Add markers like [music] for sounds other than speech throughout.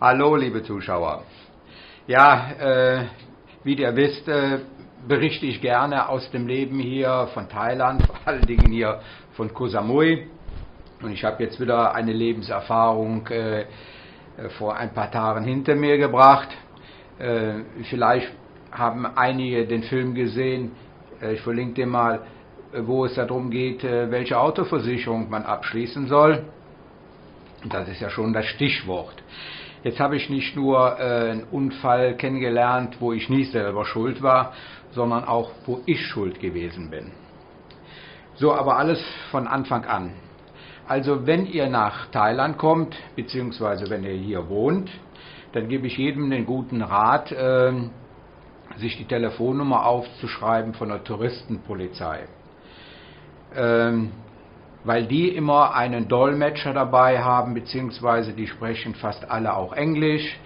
Hallo, liebe Zuschauer. Ja, äh, wie ihr wisst, äh, berichte ich gerne aus dem Leben hier von Thailand, [laughs] vor allen Dingen hier von Koh Samui. Und ich habe jetzt wieder eine Lebenserfahrung äh, vor ein paar Tagen hinter mir gebracht. Äh, vielleicht haben einige den Film gesehen. Äh, ich verlinke den mal, äh, wo es darum geht, welche Autoversicherung man abschließen soll. Das ist ja schon das Stichwort. Jetzt habe ich nicht nur äh, einen Unfall kennengelernt, wo ich nicht selber schuld war, sondern auch, wo ich schuld gewesen bin. So, aber alles von Anfang an. Also wenn ihr nach Thailand kommt, beziehungsweise wenn ihr hier wohnt, dann gebe ich jedem den guten Rat, äh, sich die Telefonnummer aufzuschreiben von der Touristenpolizei. Ähm, weil die immer einen Dolmetscher dabei haben, beziehungsweise die sprechen fast alle auch Englisch.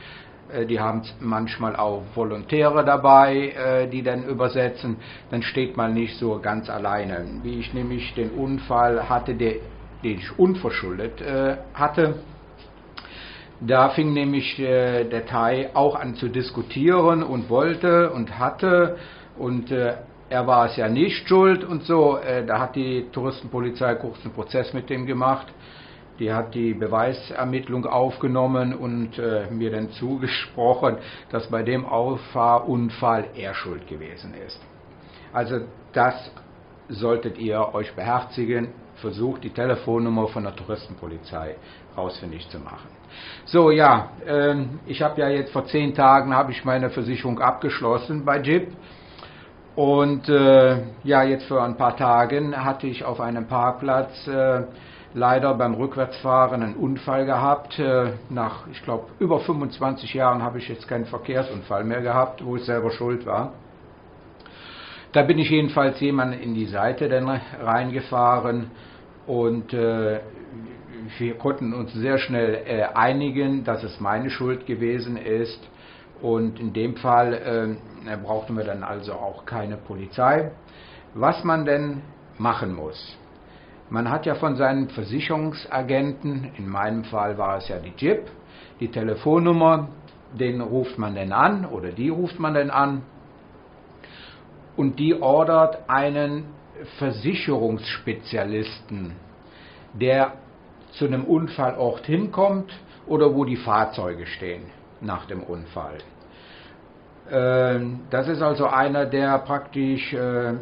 Äh, die haben manchmal auch Volontäre dabei, äh, die dann übersetzen. Dann steht man nicht so ganz alleine. Wie ich nämlich den Unfall hatte, den ich unverschuldet äh, hatte, da fing nämlich der Thai auch an zu diskutieren und wollte und hatte und er war es ja nicht schuld und so. Äh, da hat die Touristenpolizei kurz einen Prozess mit dem gemacht. Die hat die Beweisermittlung aufgenommen und äh, mir dann zugesprochen, dass bei dem Auffahrunfall er schuld gewesen ist. Also das solltet ihr euch beherzigen. Versucht die Telefonnummer von der Touristenpolizei ausfindig zu machen. So ja, äh, ich habe ja jetzt vor zehn Tagen habe ich meine Versicherung abgeschlossen bei JIP und äh, ja, jetzt für ein paar Tage hatte ich auf einem Parkplatz äh, leider beim Rückwärtsfahren einen Unfall gehabt. Äh, nach, ich glaube, über 25 Jahren habe ich jetzt keinen Verkehrsunfall mehr gehabt, wo ich selber schuld war. Da bin ich jedenfalls jemand in die Seite dann reingefahren und äh, wir konnten uns sehr schnell äh, einigen, dass es meine Schuld gewesen ist. Und in dem Fall äh, brauchten wir dann also auch keine Polizei. Was man denn machen muss. Man hat ja von seinen Versicherungsagenten, in meinem Fall war es ja die JIP, die Telefonnummer, den ruft man denn an oder die ruft man denn an und die ordert einen Versicherungsspezialisten, der zu einem Unfallort hinkommt oder wo die Fahrzeuge stehen nach dem Unfall. Ähm, das ist also einer, der praktisch äh,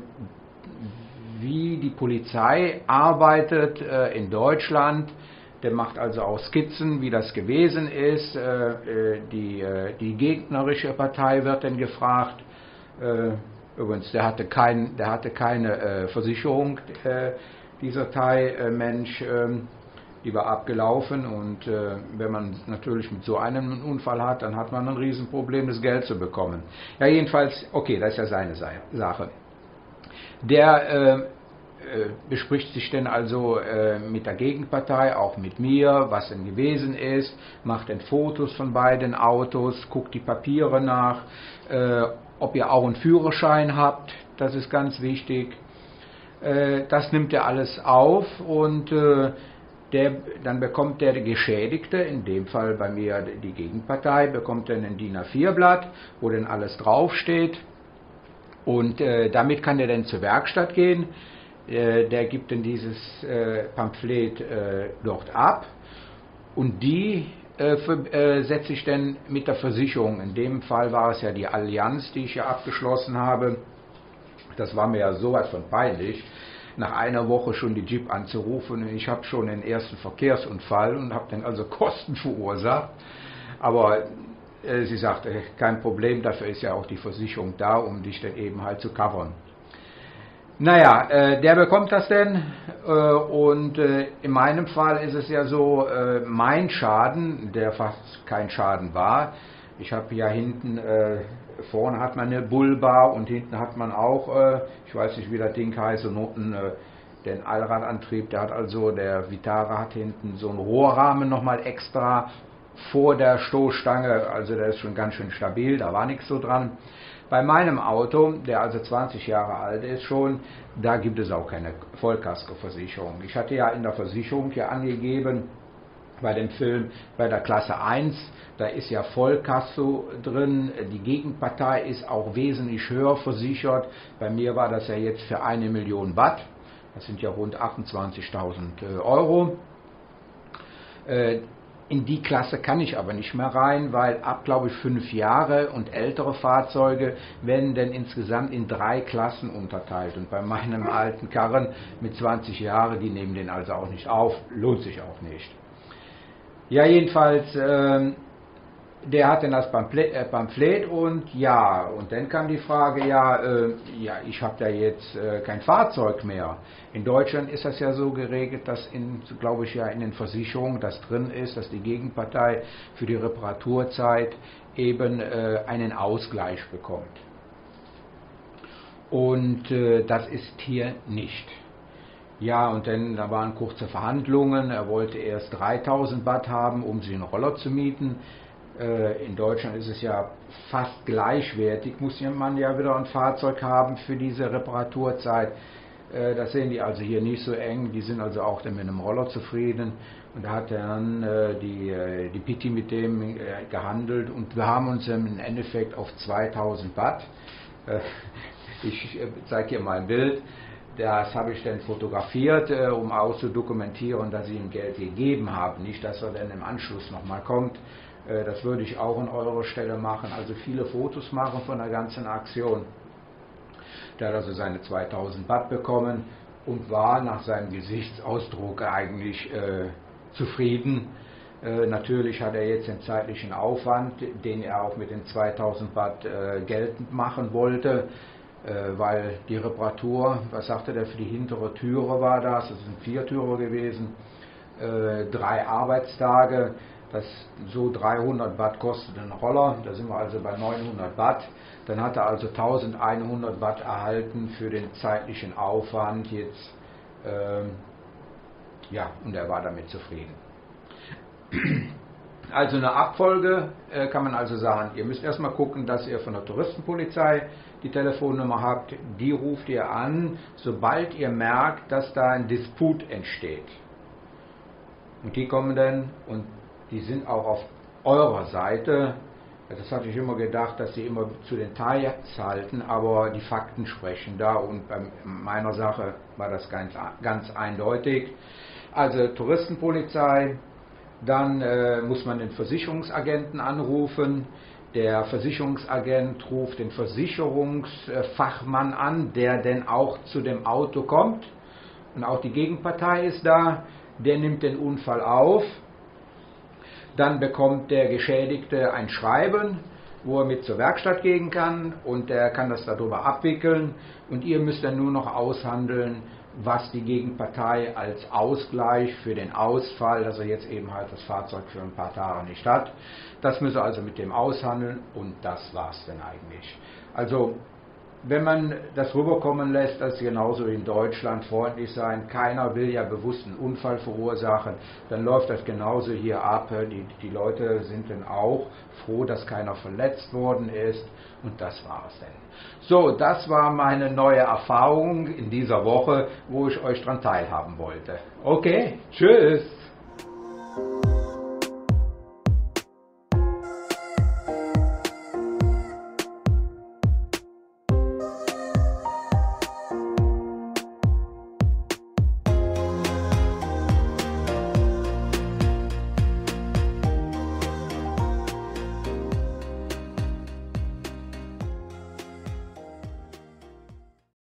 wie die Polizei arbeitet äh, in Deutschland. Der macht also auch Skizzen, wie das gewesen ist. Äh, die, die gegnerische Partei wird dann gefragt. Übrigens, der hatte, kein, der hatte keine Versicherung, dieser Thai-Mensch. Ähm, die war abgelaufen und äh, wenn man natürlich mit so einem Unfall hat, dann hat man ein Riesenproblem, das Geld zu bekommen. Ja, jedenfalls, okay, das ist ja seine Sache. Der äh, äh, bespricht sich dann also äh, mit der Gegenpartei, auch mit mir, was denn gewesen ist, macht dann Fotos von beiden Autos, guckt die Papiere nach, äh, ob ihr auch einen Führerschein habt, das ist ganz wichtig. Äh, das nimmt er alles auf und der, dann bekommt der Geschädigte, in dem Fall bei mir die Gegenpartei, bekommt dann ein DIN A4-Blatt, wo dann alles draufsteht. Und äh, damit kann er dann zur Werkstatt gehen. Äh, der gibt dann dieses äh, Pamphlet äh, dort ab. Und die äh, äh, setze ich dann mit der Versicherung. In dem Fall war es ja die Allianz, die ich ja abgeschlossen habe. Das war mir ja sowas von peinlich nach einer Woche schon die Jeep anzurufen. Ich habe schon den ersten Verkehrsunfall und habe dann also [laughs] Kosten verursacht. Aber äh, sie sagte, kein Problem, dafür ist ja auch die Versicherung da, um dich dann eben halt zu covern. Naja, äh, der bekommt das denn äh, und äh, in meinem Fall ist es ja so, äh, mein Schaden, der fast kein Schaden war, ich habe ja hinten äh, vorne hat man eine Bullbar und hinten hat man auch, äh, ich weiß nicht wie das Ding heißt, und äh, den Allradantrieb, der hat also, der Vitara hat hinten so einen Rohrrahmen nochmal extra vor der Stoßstange, also der ist schon ganz schön stabil, da war nichts so dran. Bei meinem Auto, der also 20 Jahre alt ist schon, da gibt es auch keine Vollkaskoversicherung. Ich hatte ja in der Versicherung hier angegeben, bei dem Film bei der Klasse 1, da ist ja Vollkasso drin, die Gegenpartei ist auch wesentlich höher versichert. Bei mir war das ja jetzt für eine Million Watt, das sind ja rund 28.000 äh, Euro. Äh, in die Klasse kann ich aber nicht mehr rein, weil ab, glaube ich, fünf Jahre und ältere Fahrzeuge werden dann insgesamt in drei Klassen unterteilt. Und bei meinem alten Karren mit 20 Jahren, die nehmen den also auch nicht auf, lohnt sich auch nicht. Ja, jedenfalls, ähm, der hat dann das Pamphlet, äh, Pamphlet, und ja, und dann kam die Frage, ja, äh, ja ich habe da jetzt äh, kein Fahrzeug mehr. In Deutschland ist das ja so geregelt, dass in, glaube ich ja in den Versicherungen das drin ist, dass die Gegenpartei für die Reparaturzeit eben äh, einen Ausgleich bekommt. Und äh, das ist hier nicht. Ja, und dann da waren kurze Verhandlungen. Er wollte erst 3000 Watt haben, um sich einen Roller zu mieten. Äh, in Deutschland ist es ja fast gleichwertig, muss man ja wieder ein Fahrzeug haben für diese Reparaturzeit. Äh, das sehen die also hier nicht so eng, die sind also auch dann mit einem Roller zufrieden. Und da hat dann äh, die, die Pitti mit dem gehandelt und wir haben uns im Endeffekt auf 2000 Watt, [laughs] ich zeige hier mal ein Bild, das habe ich dann fotografiert, um auch zu dokumentieren, dass ich ihm Geld gegeben habe. Nicht, dass er dann im Anschluss nochmal kommt äh, das würde ich auch an eurer Stelle machen. Also viele Fotos machen von der ganzen Aktion. Der hat also seine 2000 Watt bekommen und war nach seinem Gesichtsausdruck eigentlich äh, zufrieden. Äh, natürlich hat er jetzt den zeitlichen Aufwand, den er auch mit den 2000 Watt äh, geltend machen wollte, äh, weil die Reparatur, was sagte der, für die hintere Türe war das, das sind vier Türe gewesen, äh, drei Arbeitstage das so 300 Watt kostet ein Roller, da sind wir also bei 900 Watt. Dann hat er also 1100 Watt erhalten für den zeitlichen Aufwand jetzt. Ähm, ja, und er war damit zufrieden. Also eine Abfolge äh, kann man also sagen, ihr müsst erstmal gucken, dass ihr von der Touristenpolizei die Telefonnummer habt, die ruft ihr an, sobald ihr merkt, dass da ein Disput entsteht. Und die kommen dann und die sind auch auf eurer Seite. Das hatte ich immer gedacht, dass sie immer zu den Details halten, aber die Fakten sprechen da und bei meiner Sache war das ganz, ganz eindeutig. Also Touristenpolizei, dann äh, muss man den Versicherungsagenten anrufen. Der Versicherungsagent ruft den Versicherungsfachmann an, der denn auch zu dem Auto kommt. Und auch die Gegenpartei ist da. Der nimmt den Unfall auf dann bekommt der Geschädigte ein Schreiben, wo er mit zur Werkstatt gehen kann und der kann das darüber abwickeln und ihr müsst dann nur noch aushandeln, was die Gegenpartei als Ausgleich für den Ausfall, dass er jetzt eben halt das Fahrzeug für ein paar Tage nicht hat, das müsst ihr also mit dem aushandeln und das war's dann eigentlich. Also wenn man das rüberkommen lässt, dass genauso in Deutschland freundlich sein, keiner will ja bewusst einen Unfall verursachen, dann läuft das genauso hier ab. Die, die Leute sind dann auch froh, dass keiner verletzt worden ist und das war es dann. So, das war meine neue Erfahrung in dieser Woche, wo ich euch daran teilhaben wollte. Okay, tschüss.